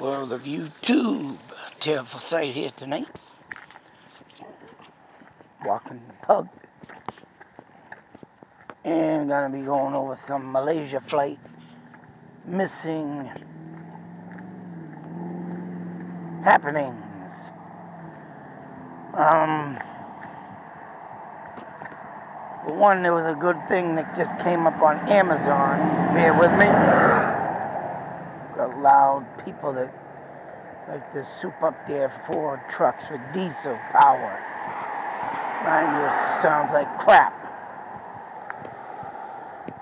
World of YouTube. TerraFullSight here tonight. Walking the pug. And gonna be going over some Malaysia flight missing happenings. Um, one, there was a good thing that just came up on Amazon. Bear with me. Allowed people that like to soup up their Ford trucks with diesel power. Mind you, it sounds like crap.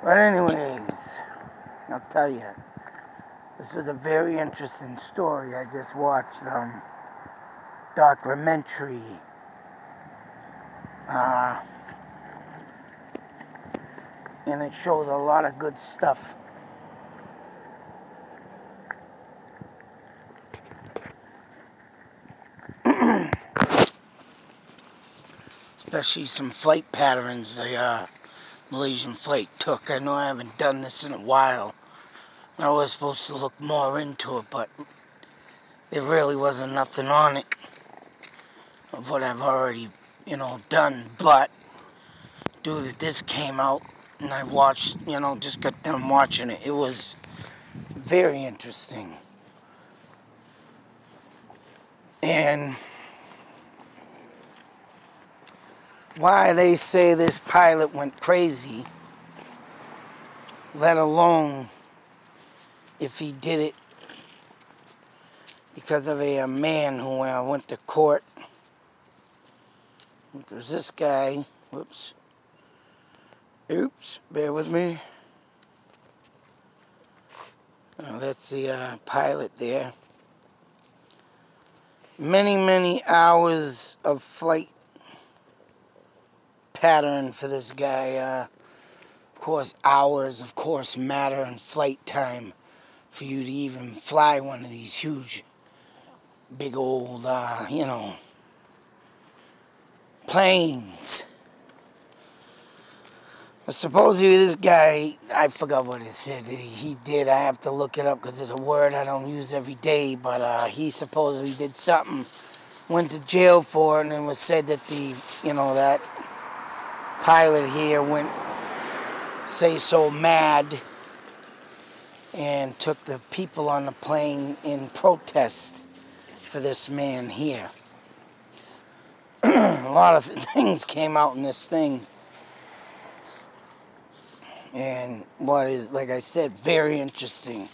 But anyways, I'll tell you, this was a very interesting story. I just watched um, documentary. Uh, and it shows a lot of good stuff. Especially some flight patterns the uh, Malaysian flight took. I know I haven't done this in a while. I was supposed to look more into it, but there really wasn't nothing on it of what I've already, you know, done. But due this came out and I watched, you know, just got done watching it. It was very interesting. And why they say this pilot went crazy, let alone if he did it because of a, a man who uh, went to court. There's this guy. Whoops. Oops, bear with me. Oh, that's the uh, pilot there. Many, many hours of flight pattern for this guy. Uh, of course, hours, of course, matter and flight time for you to even fly one of these huge, big old, uh, you know, planes. Supposedly this guy, I forgot what it said. He did. I have to look it up because it's a word I don't use every day. But uh, he supposedly did something, went to jail for it, and it was said that the, you know, that pilot here went, say so mad, and took the people on the plane in protest for this man here. a lot of things came out in this thing and what is, like I said, very interesting.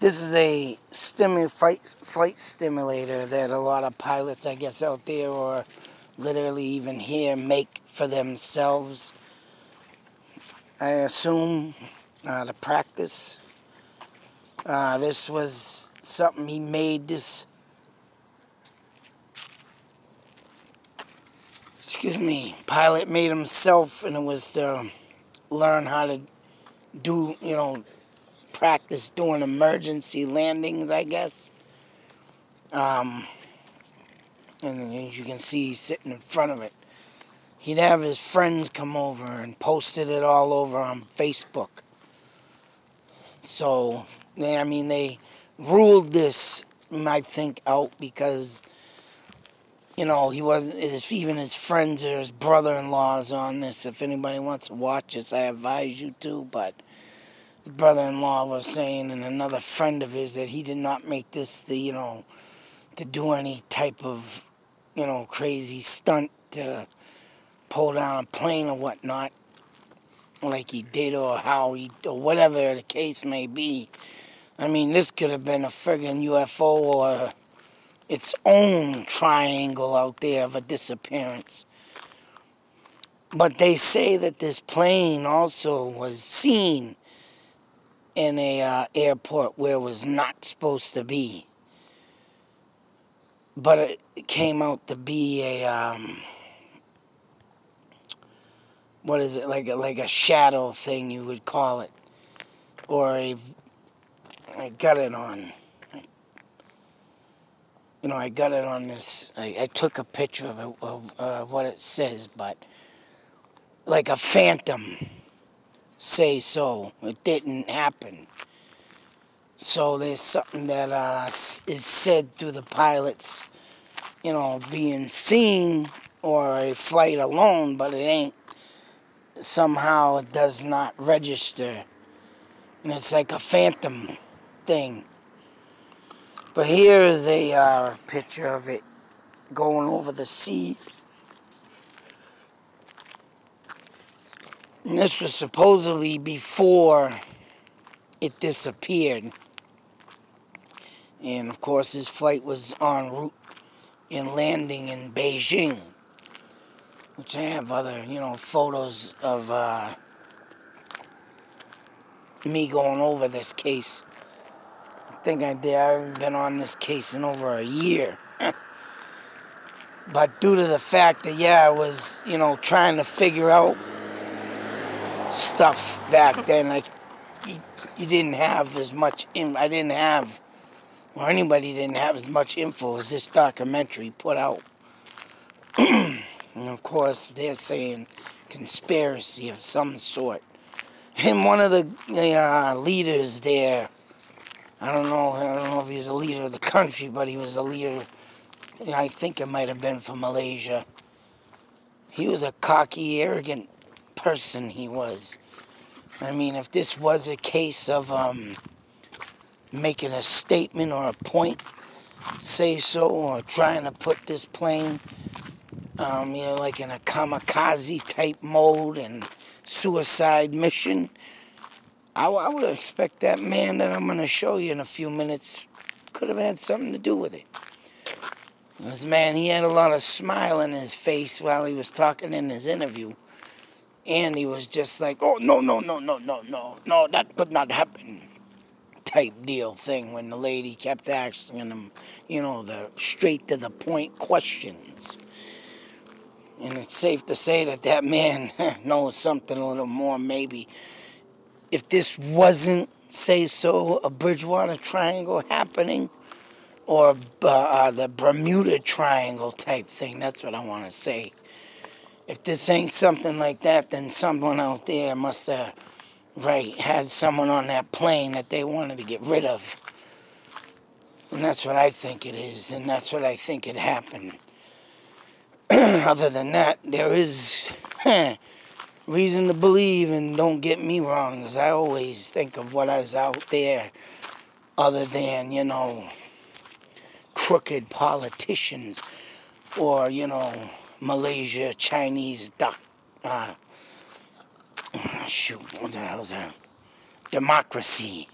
This is a stimu flight, flight stimulator that a lot of pilots, I guess, out there or literally even here make for themselves. I assume uh, to practice. Uh, this was something he made this excuse me pilot made himself and it was to learn how to do, you know, practice doing emergency landings, I guess. Um, and as you can see, he's sitting in front of it. He'd have his friends come over and posted it all over on Facebook. So, they, I mean, they ruled this, I think, out because you know, he wasn't, his, even his friends or his brother-in-laws on this. If anybody wants to watch this, I advise you to, but his brother-in-law was saying, and another friend of his, that he did not make this the, you know, to do any type of, you know, crazy stunt to pull down a plane or whatnot, like he did or how he, or whatever the case may be. I mean, this could have been a friggin' UFO or its own triangle out there of a disappearance. But they say that this plane also was seen in a uh, airport where it was not supposed to be. But it came out to be a um, what is it like a, like a shadow thing you would call it, or a I got it on you know, I got it on this. I, I took a picture of, it, of uh, what it says, but like a phantom say so. It didn't happen. So there's something that uh, is said through the pilots, you know, being seen or a flight alone, but it ain't. Somehow it does not register. And it's like a phantom thing. But here is a uh, picture of it going over the sea. And this was supposedly before it disappeared. And of course, his flight was en route in landing in Beijing, which I have other, you know, photos of uh, me going over this case. I think I did. I haven't been on this case in over a year. but due to the fact that, yeah, I was, you know, trying to figure out stuff back then, I, you, you didn't have as much, in, I didn't have, or anybody didn't have as much info as this documentary put out. and of course, they're saying conspiracy of some sort. And one of the, the uh, leaders there, I don't know, I don't know if he's a leader of the country, but he was a leader, I think it might have been from Malaysia. He was a cocky, arrogant person, he was. I mean, if this was a case of um, making a statement or a point, say so, or trying to put this plane, um, you know, like in a kamikaze type mode and suicide mission. I, I would expect that man that I'm going to show you in a few minutes could have had something to do with it. This man, he had a lot of smile in his face while he was talking in his interview. And he was just like, oh, no, no, no, no, no, no, no, that could not happen type deal thing when the lady kept asking him, you know, the straight to the point questions. And it's safe to say that that man knows something a little more, maybe. If this wasn't, say so, a Bridgewater Triangle happening, or uh, uh, the Bermuda Triangle type thing, that's what I want to say. If this ain't something like that, then someone out there must have, right, had someone on that plane that they wanted to get rid of. And that's what I think it is, and that's what I think it happened. other than that, there is reason to believe, and don't get me wrong, because I always think of what is out there other than, you know, crooked politicians or, you know, Malaysia, Chinese, doc, uh, shoot, what the hell's that? Democracy.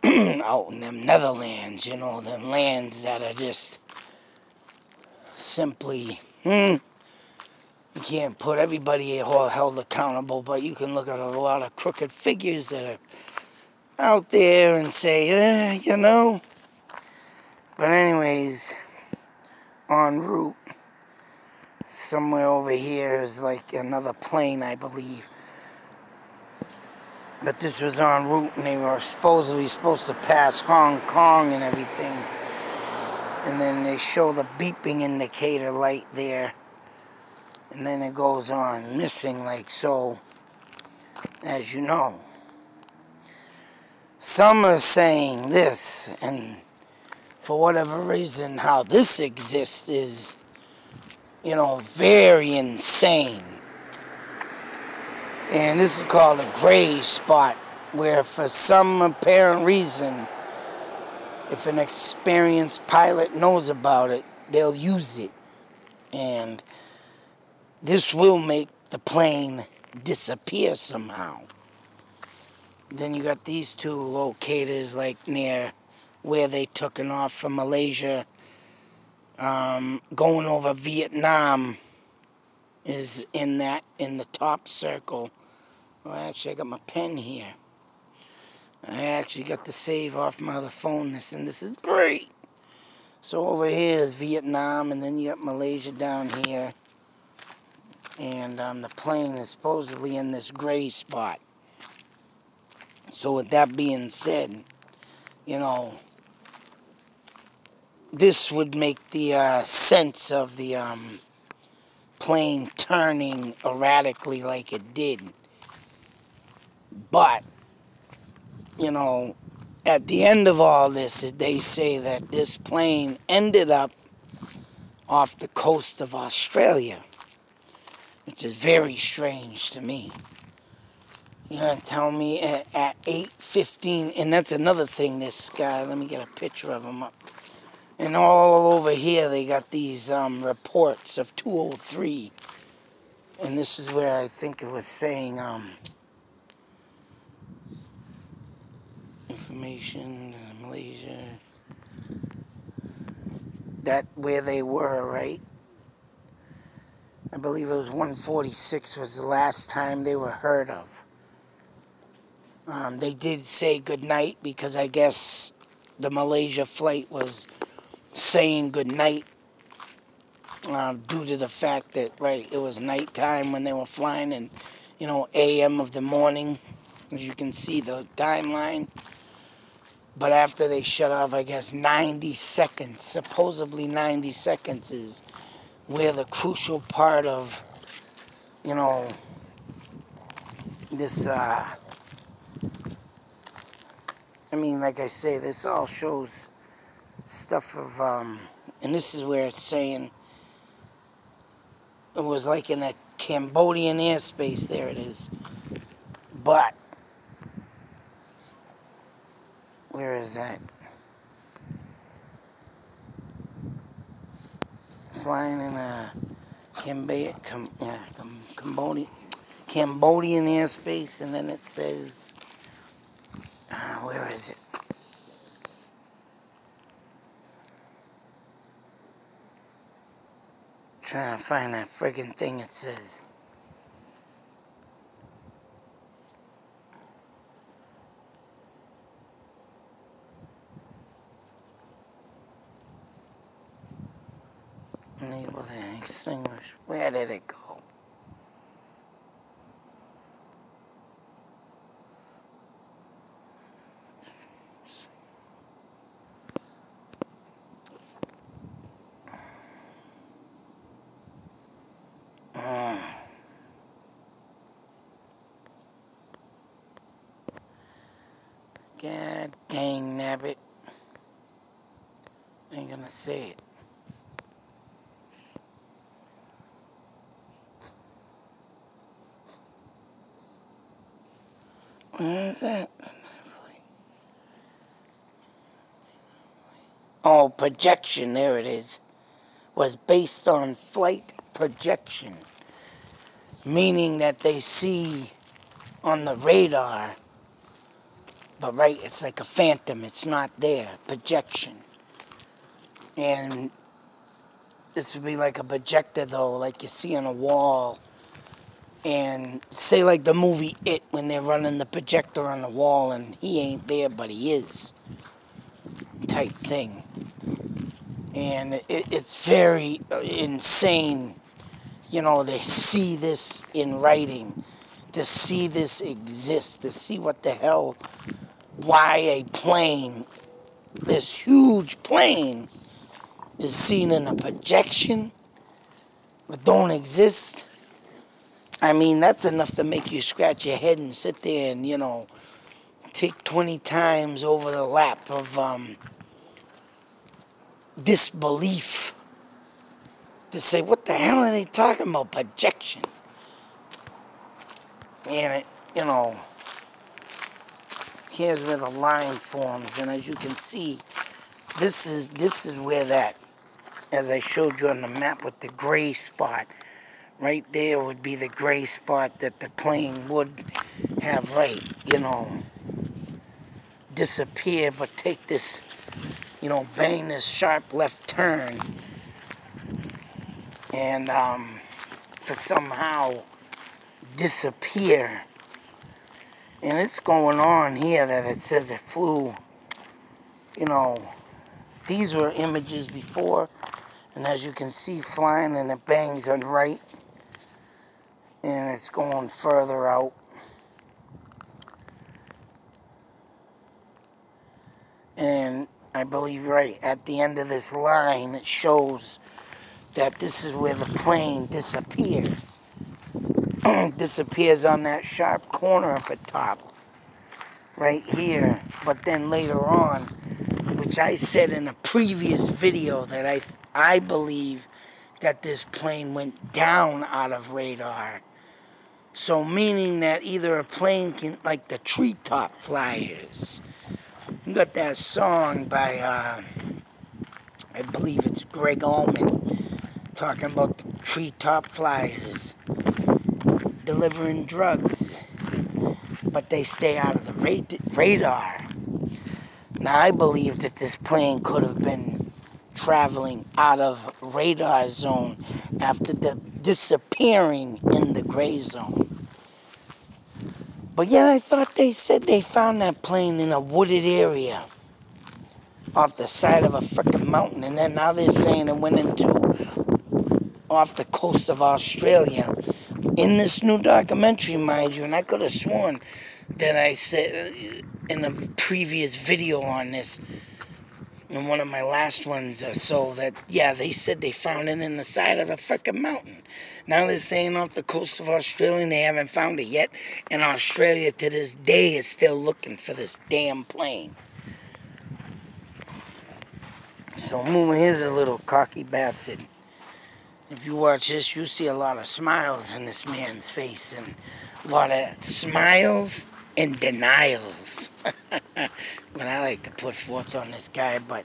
out in them Netherlands, you know, them lands that are just simply, hmm, you can't put everybody all held accountable, but you can look at a lot of crooked figures that are out there and say, eh, you know. But anyways, en route, somewhere over here is like another plane, I believe. But this was en route and they were supposedly supposed to pass Hong Kong and everything. And then they show the beeping indicator light there. And then it goes on missing like so as you know. Some are saying this and for whatever reason how this exists is you know very insane and this is called a gray spot where for some apparent reason if an experienced pilot knows about it, they'll use it. And this will make the plane disappear somehow. Then you got these two locators like near where they took it off from Malaysia. Um, going over Vietnam is in that in the top circle. Well, actually, I got my pen here. I actually got to save off my other phone this, and this is great. So over here is Vietnam, and then you got Malaysia down here. And um, the plane is supposedly in this gray spot. So with that being said, you know, this would make the uh, sense of the um, plane turning erratically like it did. But you know, at the end of all this, they say that this plane ended up off the coast of Australia, which is very strange to me. You're gonna tell me at 8.15, and that's another thing, this guy, let me get a picture of him up. And all over here, they got these um, reports of 203. And this is where I think it was saying, um, information, uh, Malaysia, that where they were, right? I believe it was 146 was the last time they were heard of. Um, they did say good night because I guess the Malaysia flight was saying good night um, due to the fact that, right, it was nighttime when they were flying and, you know, AM of the morning, as you can see the timeline. But after they shut off, I guess 90 seconds, supposedly 90 seconds is where the crucial part of, you know, this, uh, I mean, like I say, this all shows stuff of, um, and this is where it's saying it was like in a Cambodian airspace. There it is. But, where is that? Flying in a Cambodian, Cam, yeah, Cambodian airspace, and then it says uh, where is it? Trying to find that friggin' thing it says. Unable to extinguish. Where did it go? God dang nabbit. Ain't gonna say it. Where Oh, projection, there it is. Was based on flight projection. Meaning that they see on the radar but right, it's like a phantom. It's not there. Projection. And this would be like a projector, though, like you see on a wall. And say, like the movie It, when they're running the projector on the wall and he ain't there, but he is. Type thing. And it, it's very uh, insane, you know, to see this in writing, to see this exist, to see what the hell why a plane, this huge plane, is seen in a projection but don't exist. I mean, that's enough to make you scratch your head and sit there and, you know, take 20 times over the lap of um, disbelief to say, what the hell are they talking about? Projection. And it, you know, here's where the line forms and as you can see this is this is where that as I showed you on the map with the gray spot right there would be the gray spot that the plane would have right you know disappear but take this you know bang this sharp left turn. And um, to somehow disappear. And it's going on here that it says it flew, you know, these were images before, and as you can see flying and it bangs on right, and it's going further out. And I believe right at the end of this line, it shows that this is where the plane disappears. disappears on that sharp corner up at top. right here. But then later on, which I said in a previous video that I I believe that this plane went down out of radar. So meaning that either a plane can, like the treetop flyers. You got that song by, uh, I believe it's Gregg Allman, talking about the treetop flyers delivering drugs, but they stay out of the radar. Now I believe that this plane could have been traveling out of radar zone after the disappearing in the gray zone. But yet I thought they said they found that plane in a wooded area off the side of a freaking mountain. And then now they're saying it went into off the coast of Australia. In this new documentary, mind you, and I could have sworn that I said uh, in a previous video on this in one of my last ones or so that, yeah, they said they found it in the side of the frickin' mountain. Now they're saying off the coast of Australia and they haven't found it yet. And Australia to this day is still looking for this damn plane. So moving here's a little cocky bastard. If you watch this, you see a lot of smiles in this man's face and a lot of smiles and denials. but I like to put forth on this guy, but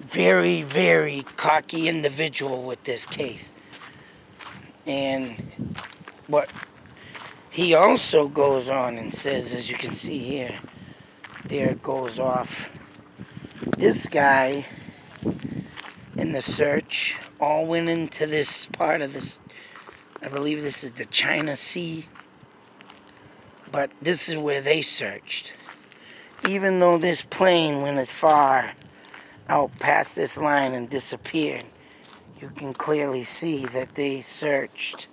very, very cocky individual with this case. And what he also goes on and says, as you can see here, there goes off. This guy in the search all went into this part of this, I believe this is the China Sea but this is where they searched. Even though this plane went as far out past this line and disappeared, you can clearly see that they searched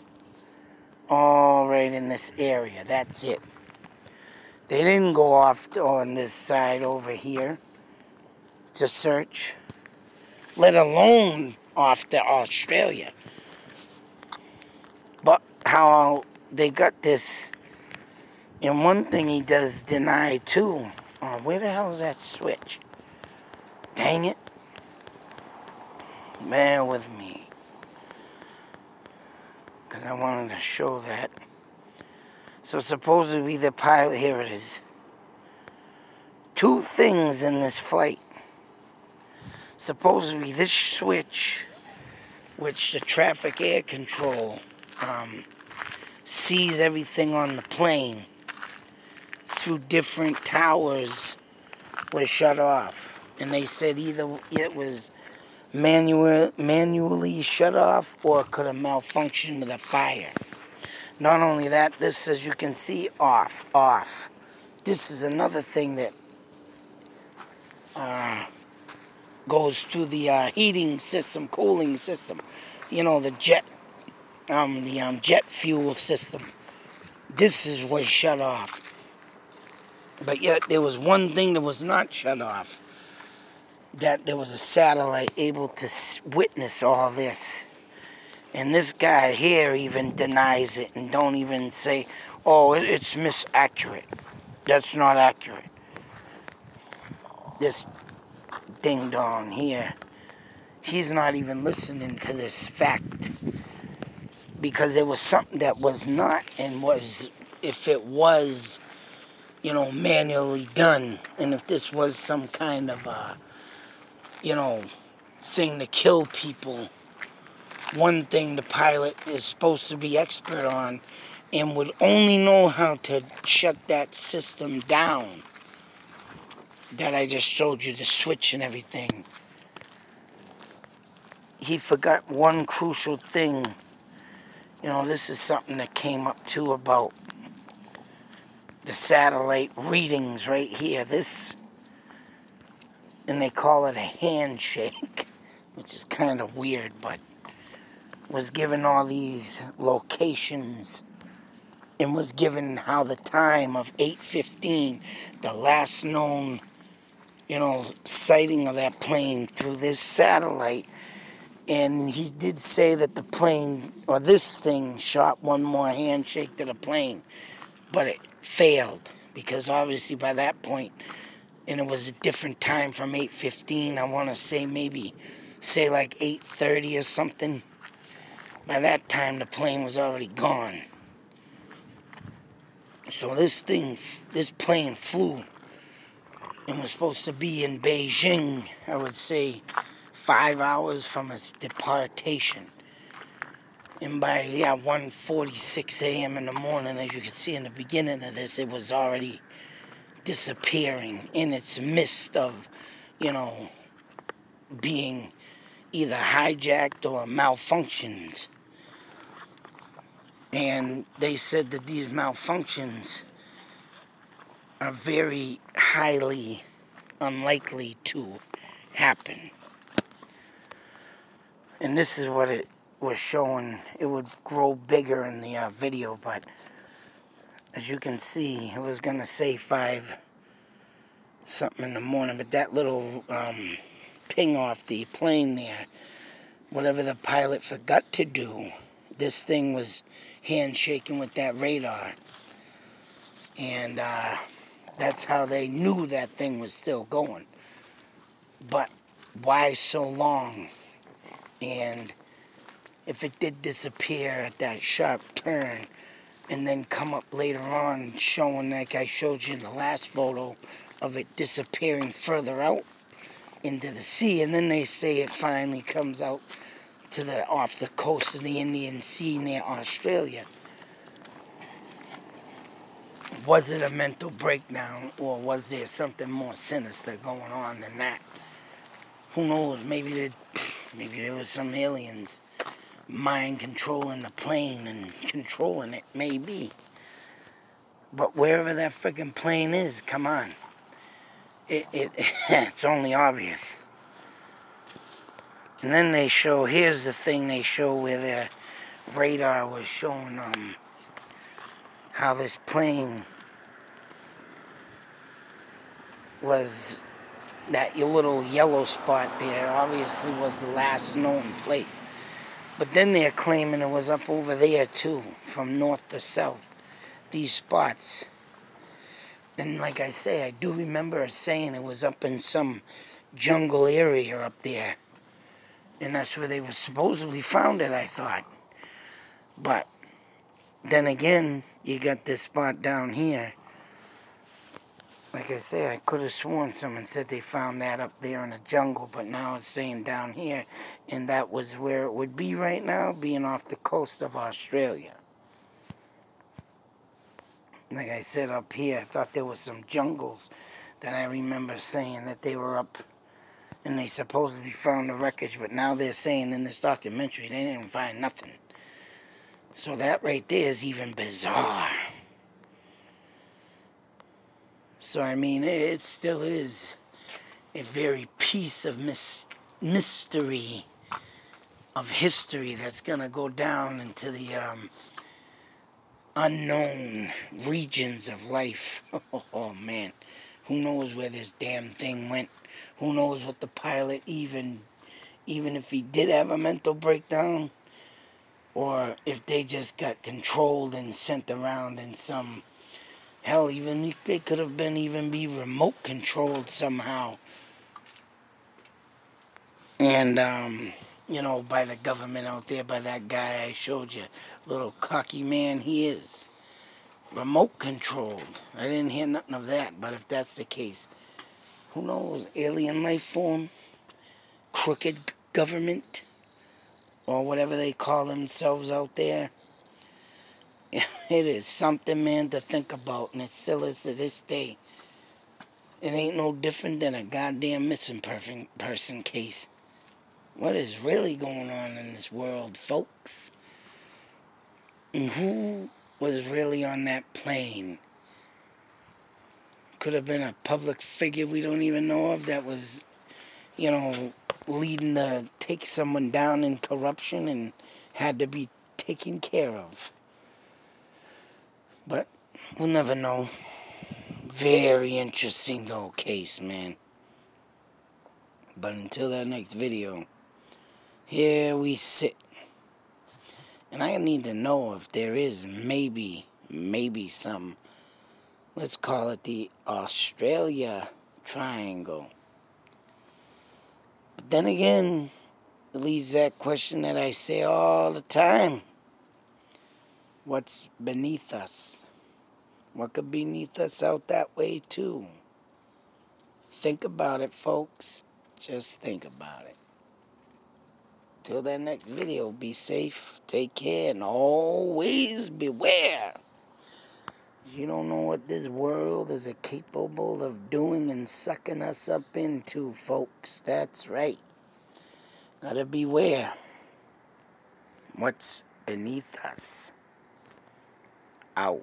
all right in this area. That's it. They didn't go off on this side over here to search, let alone off to Australia. But how they got this and one thing he does deny too. Oh, where the hell is that switch? Dang it. Bear with me. Because I wanted to show that. So supposedly the pilot, here it is. Two things in this flight. Supposedly this switch, which the traffic air control um, sees everything on the plane through different towers was shut off. And they said either it was manual, manually shut off or could have malfunctioned with a fire. Not only that, this, as you can see, off, off. This is another thing that uh, goes to the uh, heating system, cooling system. You know, the jet, um, the um, jet fuel system. This is was shut off. But yet there was one thing that was not shut off. That there was a satellite able to witness all this. And this guy here even denies it and don't even say, oh, it's misaccurate. That's not accurate. This ding dong here, he's not even listening to this fact. Because it was something that was not and was, if it was you know, manually done. And if this was some kind of, uh, you know, thing to kill people, one thing the pilot is supposed to be expert on and would only know how to shut that system down that I just showed you, the switch and everything. He forgot one crucial thing. You know, this is something that came up too about the satellite readings right here. This, and they call it a handshake, which is kind of weird, but was given all these locations and was given how the time of 8.15, the last known, you know, sighting of that plane through this satellite. And he did say that the plane, or this thing, shot one more handshake to the plane. But it failed because obviously by that point, and it was a different time from 8.15, I want to say maybe, say like 8.30 or something. By that time, the plane was already gone. So this thing, this plane flew and was supposed to be in Beijing, I would say, five hours from its departation. And by, yeah, 1.46 a.m. in the morning, as you can see in the beginning of this, it was already disappearing in its midst of, you know, being either hijacked or malfunctions. And they said that these malfunctions are very highly unlikely to happen. And this is what it was showing. It would grow bigger in the uh, video, but as you can see, it was to say 5 something in the morning, but that little um, ping off the plane there, whatever the pilot forgot to do, this thing was handshaking with that radar. And uh, that's how they knew that thing was still going. But why so long? And if it did disappear at that sharp turn and then come up later on showing like I showed you in the last photo of it disappearing further out into the sea and then they say it finally comes out to the off the coast of the Indian Sea near Australia was it a mental breakdown or was there something more sinister going on than that? Who knows? Maybe there, maybe there was some aliens mind controlling the plane and controlling it. Maybe. But wherever that freaking plane is, come on. It, it it's only obvious. And then they show, here's the thing they show where the radar was showing um, how this plane was that little yellow spot there obviously was the last known place. But then they're claiming it was up over there too, from north to south, these spots. And like I say, I do remember saying it was up in some jungle area up there. And that's where they were supposedly found it, I thought. But then again, you got this spot down here like I say, I could have sworn someone said they found that up there in the jungle, but now it's saying down here, and that was where it would be right now, being off the coast of Australia. Like I said up here, I thought there was some jungles that I remember saying that they were up, and they supposedly found the wreckage, but now they're saying in this documentary they didn't find nothing. So that right there is even bizarre. So, I mean, it still is a very piece of mis- mystery of history that's going to go down into the um, unknown regions of life. oh, man. Who knows where this damn thing went? Who knows what the pilot even, even if he did have a mental breakdown, or if they just got controlled and sent around in some Hell, even they could have been even be remote controlled somehow. And, um, you know, by the government out there, by that guy I showed you, little cocky man he is. Remote controlled. I didn't hear nothing of that, but if that's the case, who knows? Alien life form? Crooked government? Or whatever they call themselves out there it is something, man, to think about, and it still is to this day. It ain't no different than a goddamn missing person case. What is really going on in this world, folks? And who was really on that plane? Could have been a public figure we don't even know of that was, you know, leading to take someone down in corruption and had to be taken care of. But we'll never know. Very interesting though case, man. But until that next video, here we sit. And I need to know if there is maybe, maybe some let's call it the Australia Triangle. But then again, it leaves that question that I say all the time. What's beneath us? What could be beneath us out that way too? Think about it, folks. Just think about it. Till that next video, be safe, take care, and always beware. You don't know what this world is capable of doing and sucking us up into, folks. That's right. Gotta beware what's beneath us. Out.